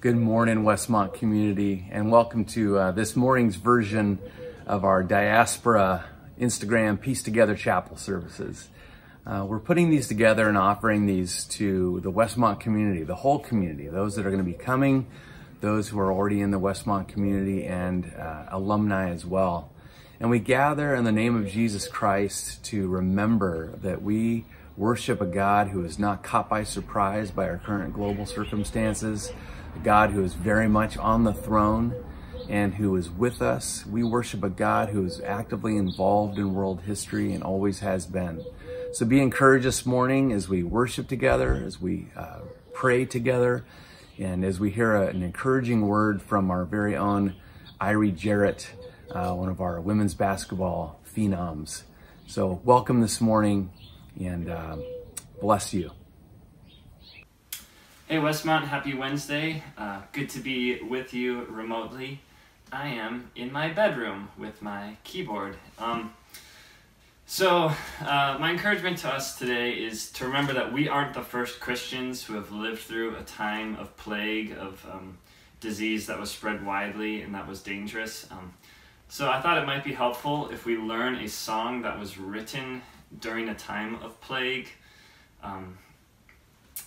Good morning, Westmont community, and welcome to uh, this morning's version of our diaspora Instagram Piece Together Chapel services. Uh, we're putting these together and offering these to the Westmont community, the whole community, those that are going to be coming, those who are already in the Westmont community, and uh, alumni as well. And we gather in the name of Jesus Christ to remember that we worship a God who is not caught by surprise by our current global circumstances a God who is very much on the throne and who is with us. We worship a God who is actively involved in world history and always has been. So be encouraged this morning as we worship together, as we uh, pray together, and as we hear a, an encouraging word from our very own Irie Jarrett, uh, one of our women's basketball phenoms. So welcome this morning and uh, bless you. Hey Westmont, happy Wednesday. Uh, good to be with you remotely. I am in my bedroom with my keyboard. Um, so, uh, my encouragement to us today is to remember that we aren't the first Christians who have lived through a time of plague, of um, disease that was spread widely and that was dangerous. Um, so, I thought it might be helpful if we learn a song that was written during a time of plague. Um,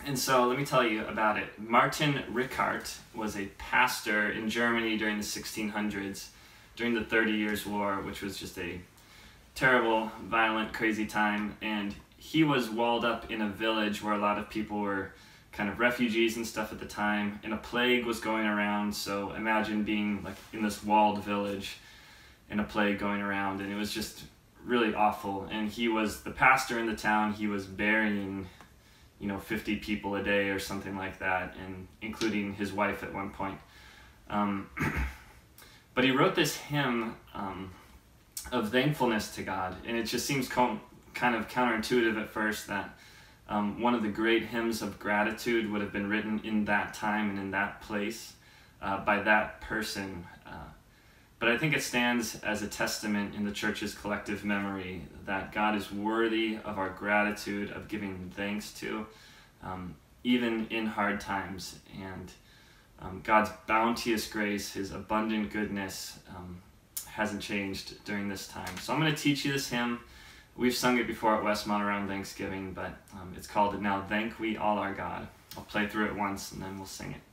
and so let me tell you about it. Martin Rinkart was a pastor in Germany during the 1600s, during the Thirty Years' War, which was just a terrible, violent, crazy time. And he was walled up in a village where a lot of people were kind of refugees and stuff at the time. And a plague was going around. So imagine being like in this walled village and a plague going around. And it was just really awful. And he was the pastor in the town. He was burying you know 50 people a day or something like that, and including his wife at one point. Um, but he wrote this hymn um, of thankfulness to God, and it just seems kind of counterintuitive at first that um, one of the great hymns of gratitude would have been written in that time and in that place uh, by that person. Uh, but I think it stands as a testament in the church's collective memory that God is worthy of our gratitude, of giving thanks to, um, even in hard times. And um, God's bounteous grace, His abundant goodness, um, hasn't changed during this time. So I'm going to teach you this hymn. We've sung it before at Westmont around Thanksgiving, but um, it's called Now Thank We All Our God. I'll play through it once and then we'll sing it.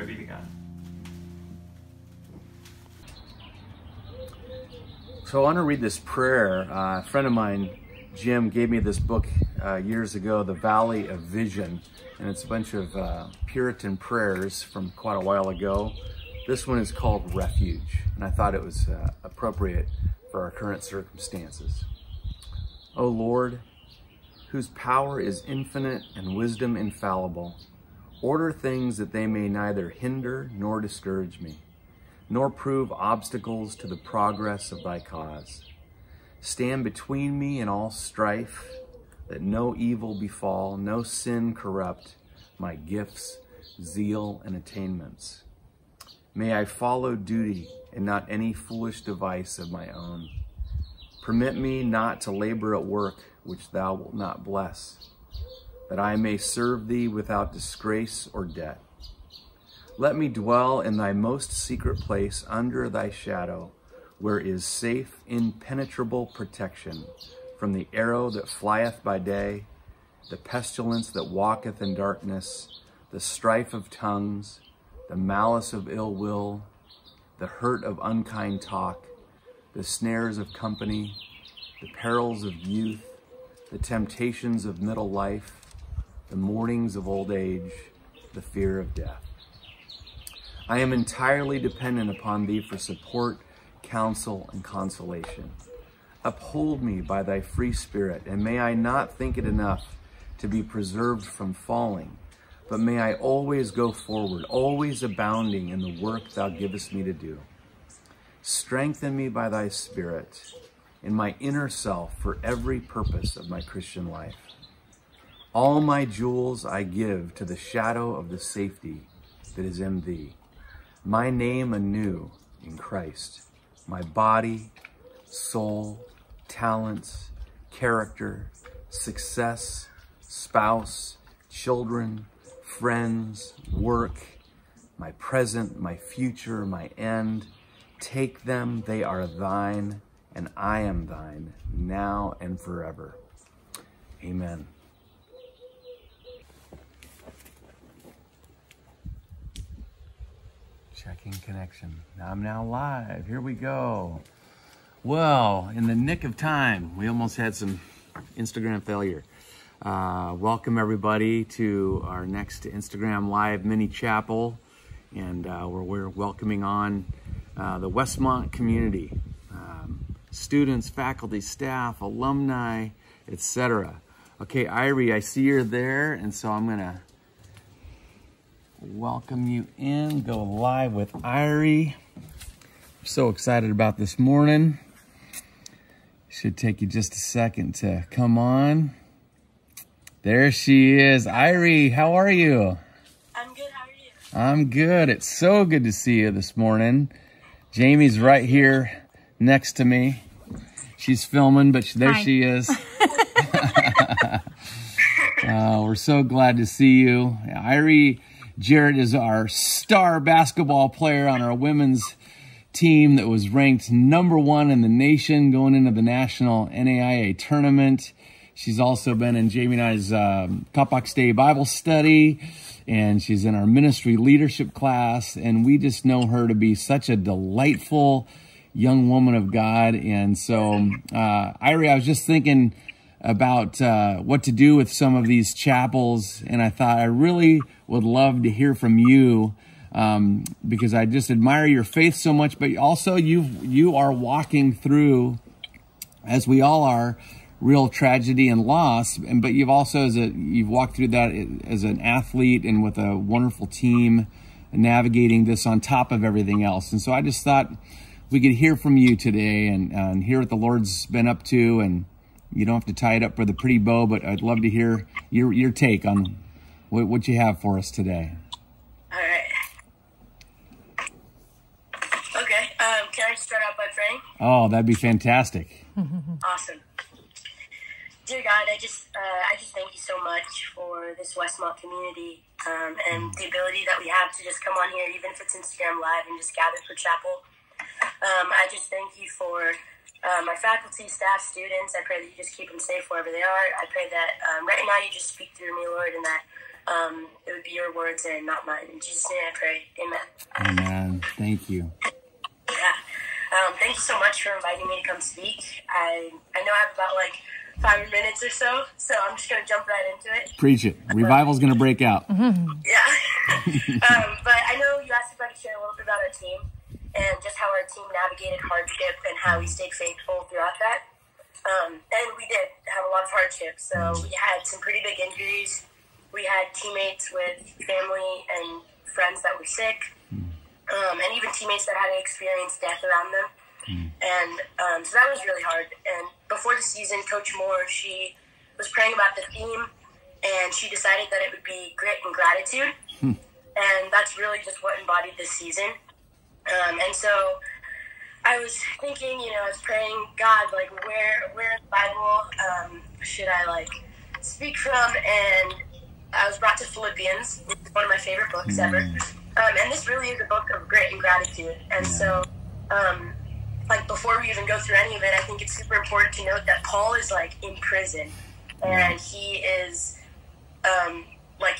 movie together. So I want to read this prayer. Uh, a friend of mine, Jim, gave me this book uh, years ago, The Valley of Vision, and it's a bunch of uh, Puritan prayers from quite a while ago. This one is called Refuge, and I thought it was uh, appropriate for our current circumstances. O Lord, whose power is infinite and wisdom infallible, order things that they may neither hinder nor discourage me nor prove obstacles to the progress of thy cause. Stand between me and all strife, that no evil befall, no sin corrupt my gifts, zeal, and attainments. May I follow duty and not any foolish device of my own. Permit me not to labor at work which thou wilt not bless, that I may serve thee without disgrace or debt. Let me dwell in thy most secret place under thy shadow, where is safe, impenetrable protection from the arrow that flieth by day, the pestilence that walketh in darkness, the strife of tongues, the malice of ill will, the hurt of unkind talk, the snares of company, the perils of youth, the temptations of middle life, the mournings of old age, the fear of death. I am entirely dependent upon thee for support, counsel, and consolation. Uphold me by thy free spirit, and may I not think it enough to be preserved from falling, but may I always go forward, always abounding in the work thou givest me to do. Strengthen me by thy spirit in my inner self for every purpose of my Christian life. All my jewels I give to the shadow of the safety that is in thee my name anew in Christ, my body, soul, talents, character, success, spouse, children, friends, work, my present, my future, my end. Take them, they are thine, and I am thine, now and forever. Amen. Checking connection. I'm now live. Here we go. Well, in the nick of time, we almost had some Instagram failure. Uh, welcome everybody to our next Instagram Live mini chapel, and uh, where we're welcoming on uh, the Westmont community, um, students, faculty, staff, alumni, etc. Okay, Irie, I see you're there, and so I'm gonna welcome you in, go live with Irie. So excited about this morning. Should take you just a second to come on. There she is. Irie, how are you? I'm good, how are you? I'm good. It's so good to see you this morning. Jamie's right here next to me. She's filming, but there Hi. she is. uh, we're so glad to see you. Irie Jarrett is our star basketball player on our women's team that was ranked number one in the nation going into the national NAIA tournament. She's also been in Jamie and I's um, Kapok Day Bible study, and she's in our ministry leadership class. And we just know her to be such a delightful young woman of God. And so, uh, Irie, I was just thinking about uh, what to do with some of these chapels, and I thought I really would love to hear from you um, because I just admire your faith so much. But also, you you are walking through, as we all are, real tragedy and loss. And but you've also as a you've walked through that as an athlete and with a wonderful team, navigating this on top of everything else. And so I just thought we could hear from you today and, and hear what the Lord's been up to and. You don't have to tie it up with a pretty bow, but I'd love to hear your your take on what, what you have for us today. All right. Okay. Um, can I start out by praying? Oh, that'd be fantastic. awesome. Dear God, I just uh, I just thank you so much for this Westmont community um, and the ability that we have to just come on here, even if it's Instagram Live, and just gather for chapel. Um, I just thank you for uh, my faculty, staff, students. I pray that you just keep them safe wherever they are. I pray that um, right now you just speak through me, Lord, and that um, it would be your words and not mine. In Jesus' name I pray. Amen. Amen. Thank you. Yeah. Um, thank you so much for inviting me to come speak. I I know I have about like five minutes or so, so I'm just gonna jump right into it. Preach it. Revival's gonna break out. Yeah. um, but I know you asked if I could share a little bit about our team and just how our team navigated hardship and how we stayed faithful throughout that. Um, and we did have a lot of hardship. So we had some pretty big injuries. We had teammates with family and friends that were sick, um, and even teammates that had experienced death around them. And um, so that was really hard. And before the season, Coach Moore, she was praying about the theme, and she decided that it would be grit and gratitude. And that's really just what embodied this season. Um, and so I was thinking, you know, I was praying, God, like, where, where in the Bible um, should I like speak from? And I was brought to Philippians, which is one of my favorite books ever. Um, and this really is a book of grit and gratitude. And so, um, like, before we even go through any of it, I think it's super important to note that Paul is like in prison, and he is um, like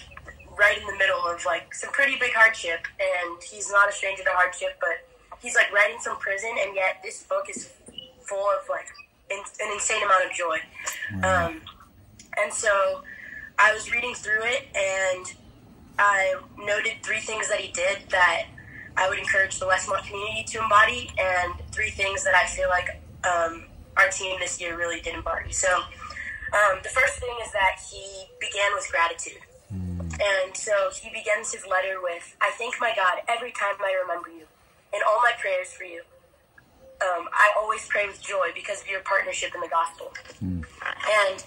right in the middle of like some pretty big hardship, and he's not a stranger to hardship, but he's like writing from prison, and yet this book is full of like in, an insane amount of joy. Um, and so I was reading through it, and I noted three things that he did that I would encourage the Westmont community to embody, and three things that I feel like um, our team this year really did embody. So um, the first thing is that he began with gratitude. And so he begins his letter with, I thank my God every time I remember you, and all my prayers for you. Um, I always pray with joy because of your partnership in the gospel. And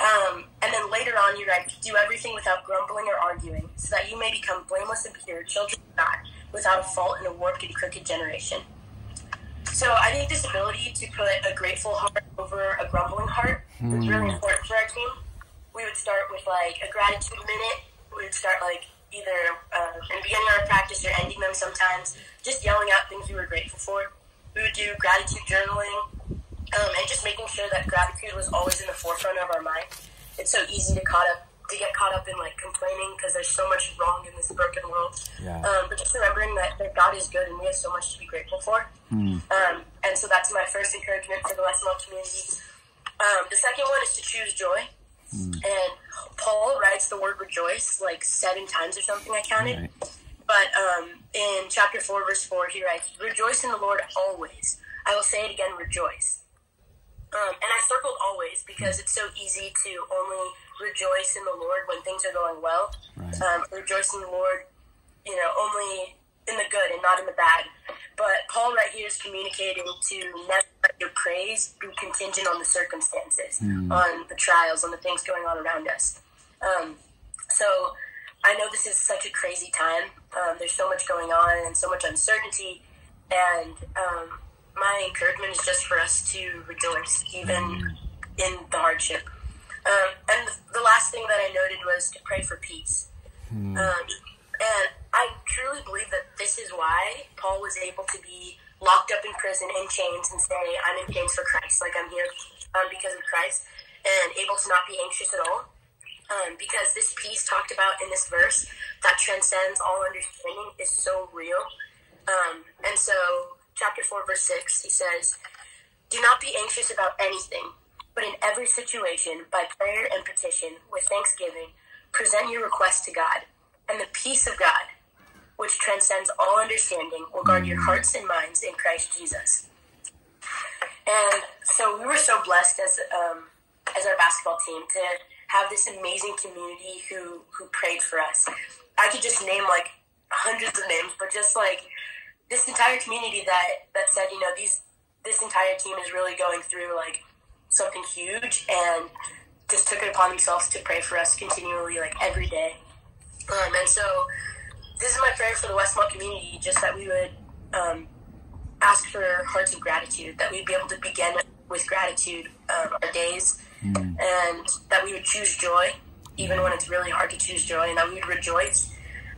um, and then later on, you write, do everything without grumbling or arguing, so that you may become blameless and pure, children of God, without a fault in a warped and crooked generation. So I think this ability to put a grateful heart over a grumbling heart is really important for our team. We would start with like a gratitude minute. We would start like either uh, in beginning our practice or ending them sometimes, just yelling out things we were grateful for. We would do gratitude journaling um, and just making sure that gratitude was always in the forefront of our mind. It's so easy to caught up to get caught up in like complaining because there's so much wrong in this broken world. Yeah. Um, but just remembering that, that God is good and we have so much to be grateful for. Um, and so that's my first encouragement for the Westmont community. Um, the second one is to choose joy. And Paul writes the word rejoice like seven times or something, I counted. Right. But um, in chapter 4, verse 4, he writes, Rejoice in the Lord always. I will say it again, rejoice. Um, and I circled always because it's so easy to only rejoice in the Lord when things are going well. Right. Um, rejoice in the Lord, you know, only in the good and not in the bad. But Paul right here is communicating to never let your praise be contingent on the circumstances, on the trials, on the things going on around us. Um, so I know this is such a crazy time. Um, there's so much going on and so much uncertainty. And um, my encouragement is just for us to rejoice, even in the hardship. Um, and the last thing that I noted was to pray for peace. Um, and I truly believe that this is why Paul was able to be locked up in prison in chains and say, I'm in chains for Christ, like I'm here um, because of Christ, and able to not be anxious at all. Um, because this peace talked about in this verse that transcends all understanding is so real. Um, and so, chapter 4, verse 6, he says, Do not be anxious about anything, but in every situation, by prayer and petition, with thanksgiving, present your request to God, and the peace of God, which transcends all understanding, will guard your hearts and minds in Christ Jesus. And so we were so blessed as um, as our basketball team to have this amazing community who who prayed for us. I could just name like hundreds of names, but just like this entire community that that said, you know, these this entire team is really going through like something huge and just took it upon themselves to pray for us continually, like every day. Um, and so this is my prayer for the Westmont community, just that we would um, ask for hearts of gratitude, that we'd be able to begin with gratitude um, our days, and that we would choose joy, even when it's really hard to choose joy, and that we would rejoice,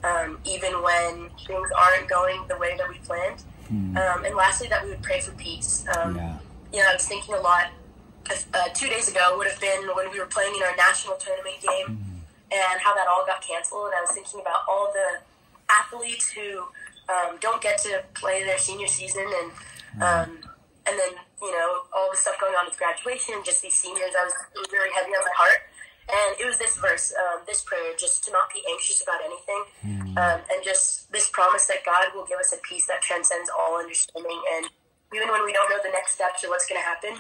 um, even when things aren't going the way that we planned. Um, and lastly, that we would pray for peace. Um, Yeah. You know, I was thinking a lot. Uh, two days ago would have been when we were playing in our national tournament game, and how that all got canceled. And I was thinking about all the athletes who um, don't get to play their senior season, and Um, and then, you know, all the stuff going on with graduation, just these seniors, I was, it was really heavy on my heart. And it was this verse, um, this prayer, just to not be anxious about anything, mm. um, and just this promise that God will give us a peace that transcends all understanding. And even when we don't know the next steps or what's going to happen,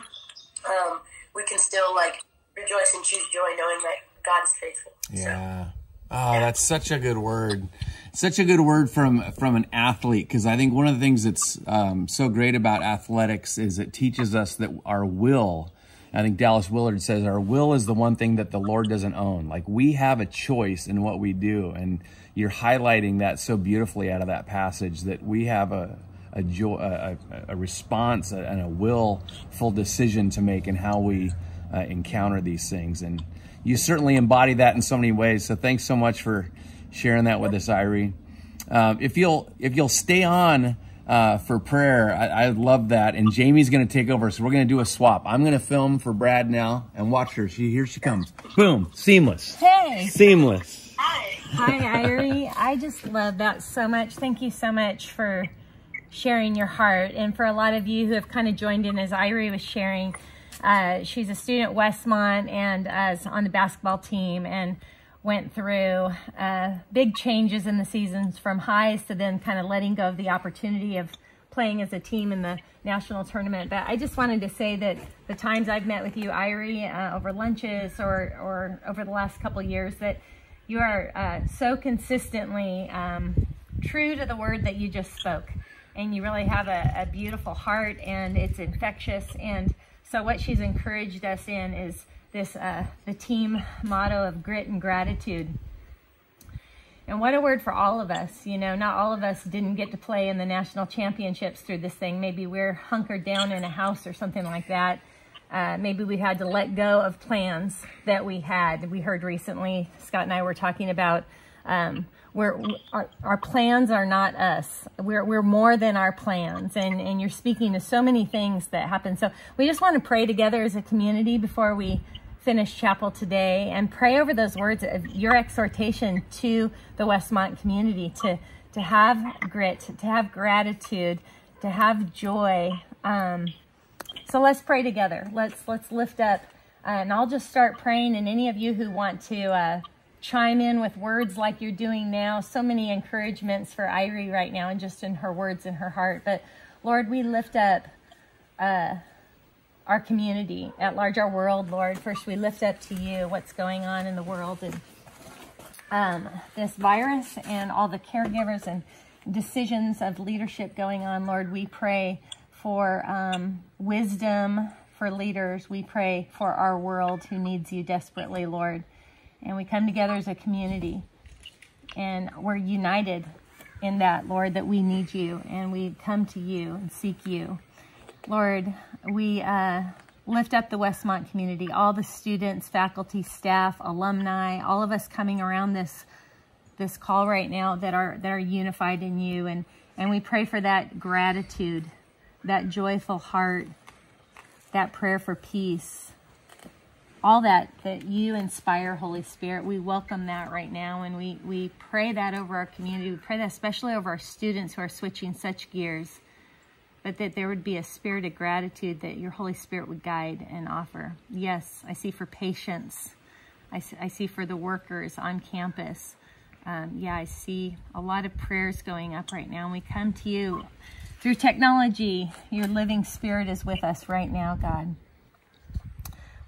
um, we can still like rejoice and choose joy, knowing that God is faithful. Yeah. So, oh, yeah. that's such a good word. Such a good word from from an athlete because I think one of the things that's um, so great about athletics is it teaches us that our will I think Dallas Willard says our will is the one thing that the Lord doesn't own. Like we have a choice in what we do. And you're highlighting that so beautifully out of that passage that we have a, a, joy, a, a response and a willful decision to make in how we uh, encounter these things. And you certainly embody that in so many ways. So thanks so much for sharing that with us, Irie. Um, if you'll if you'll stay on uh, for prayer. I, I, love that. And Jamie's going to take over. So we're going to do a swap. I'm going to film for Brad now and watch her. She Here she comes. Boom. Seamless. Hey. Seamless. Hi. Hi, Irie. I just love that so much. Thank you so much for sharing your heart. And for a lot of you who have kind of joined in as Irie was sharing, uh, she's a student at Westmont and as on the basketball team. And went through uh, big changes in the seasons from highs to then kind of letting go of the opportunity of playing as a team in the national tournament. But I just wanted to say that the times I've met with you, Irie, uh, over lunches or, or over the last couple years, that you are uh, so consistently um, true to the word that you just spoke. And you really have a, a beautiful heart and it's infectious. And so what she's encouraged us in is this uh, the team motto of grit and gratitude. And what a word for all of us. You know, not all of us didn't get to play in the national championships through this thing. Maybe we're hunkered down in a house or something like that. Uh, maybe we had to let go of plans that we had. We heard recently, Scott and I were talking about um, where our, our plans are not us. We're, we're more than our plans. And, and you're speaking to so many things that happen. So we just want to pray together as a community before we finish chapel today and pray over those words of your exhortation to the Westmont community to, to have grit, to have gratitude, to have joy. Um, so let's pray together. Let's, let's lift up uh, and I'll just start praying and any of you who want to uh, chime in with words like you're doing now, so many encouragements for Irie right now and just in her words in her heart. But Lord, we lift up uh, our community, at large our world, Lord. First, we lift up to you what's going on in the world and um, this virus and all the caregivers and decisions of leadership going on, Lord. We pray for um, wisdom for leaders. We pray for our world who needs you desperately, Lord. And we come together as a community and we're united in that, Lord, that we need you and we come to you and seek you. Lord, we uh, lift up the Westmont community, all the students, faculty, staff, alumni, all of us coming around this this call right now that are that are unified in you and and we pray for that gratitude, that joyful heart, that prayer for peace. All that that you inspire, Holy Spirit. We welcome that right now and we we pray that over our community. We pray that especially over our students who are switching such gears but that there would be a spirit of gratitude that your Holy Spirit would guide and offer. Yes, I see for patience. I I see for the workers on campus. Um, yeah, I see a lot of prayers going up right now. And we come to you through technology. Your living spirit is with us right now, God.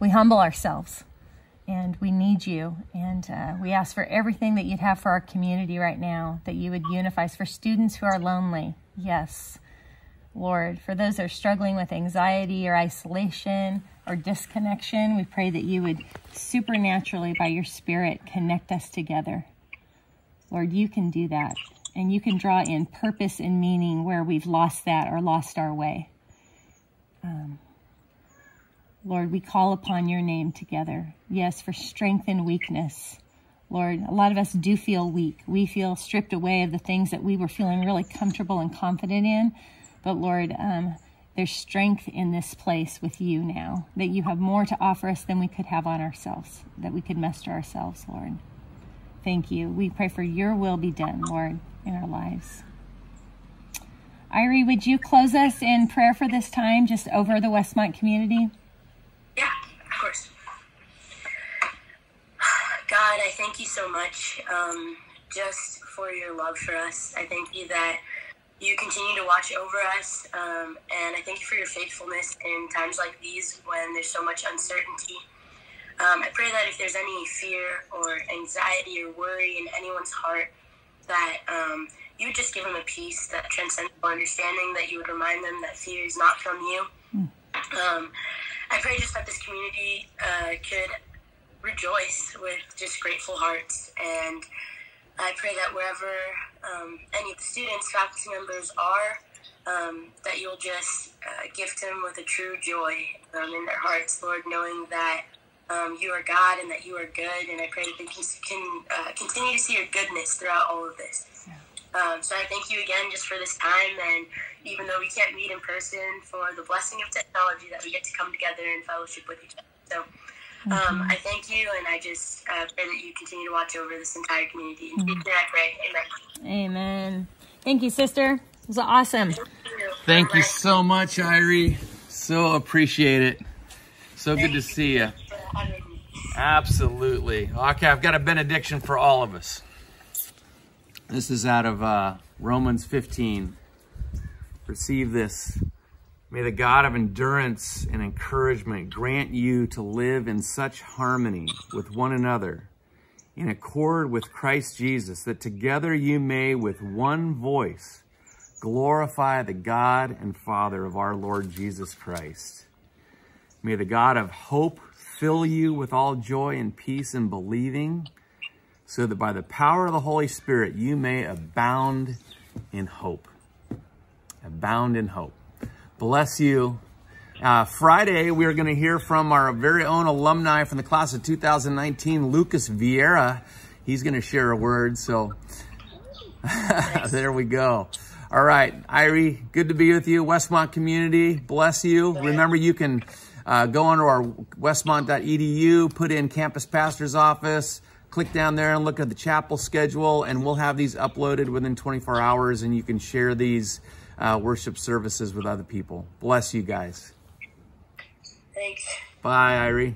We humble ourselves and we need you. And uh, we ask for everything that you'd have for our community right now, that you would unify us for students who are lonely. Yes. Lord, for those that are struggling with anxiety or isolation or disconnection, we pray that you would supernaturally, by your Spirit, connect us together. Lord, you can do that. And you can draw in purpose and meaning where we've lost that or lost our way. Um, Lord, we call upon your name together. Yes, for strength and weakness. Lord, a lot of us do feel weak. We feel stripped away of the things that we were feeling really comfortable and confident in. But Lord, um, there's strength in this place with you now, that you have more to offer us than we could have on ourselves, that we could muster ourselves, Lord. Thank you. We pray for your will be done, Lord, in our lives. Irie, would you close us in prayer for this time, just over the Westmont community? Yeah, of course. God, I thank you so much um, just for your love for us. I thank you that you continue to watch over us, um, and I thank you for your faithfulness in times like these when there's so much uncertainty. Um, I pray that if there's any fear or anxiety or worry in anyone's heart, that um, you would just give them a peace that transcends all understanding, that you would remind them that fear is not from you. Um, I pray just that this community uh, could rejoice with just grateful hearts. And I pray that wherever um, any of the students, faculty members are, um, that you'll just uh, gift them with a true joy um, in their hearts, Lord, knowing that um, you are God and that you are good. And I pray that they can, can uh, continue to see your goodness throughout all of this. Um, so I thank you again just for this time, and even though we can't meet in person, for the blessing of technology that we get to come together and fellowship with each other. So um, I thank you, and I just uh, pray that you continue to watch over this entire community. In Jesus' name I pray. Amen. Amen. Thank you, sister. It was awesome. Thank you. Thank you so much, Irie. So appreciate it. So good to see you. for having me. Absolutely. Okay, I've got a benediction for all of us. This is out of uh, Romans 15. Receive this. May the God of endurance and encouragement grant you to live in such harmony with one another, in accord with Christ Jesus, that together you may with one voice glorify the God and Father of our Lord Jesus Christ. May the God of hope fill you with all joy and peace in believing, so that by the power of the Holy Spirit you may abound in hope. Abound in hope. Bless you. Uh, Friday, we are going to hear from our very own alumni from the class of 2019, Lucas Vieira. He's going to share a word, so there we go. All right, Irie, good to be with you. Westmont community, bless you. Remember, you can uh, go onto our westmont.edu, put in campus pastor's office, click down there and look at the chapel schedule, and we'll have these uploaded within 24 hours, and you can share these uh, worship services with other people. Bless you guys. Thanks. Bye, Irie.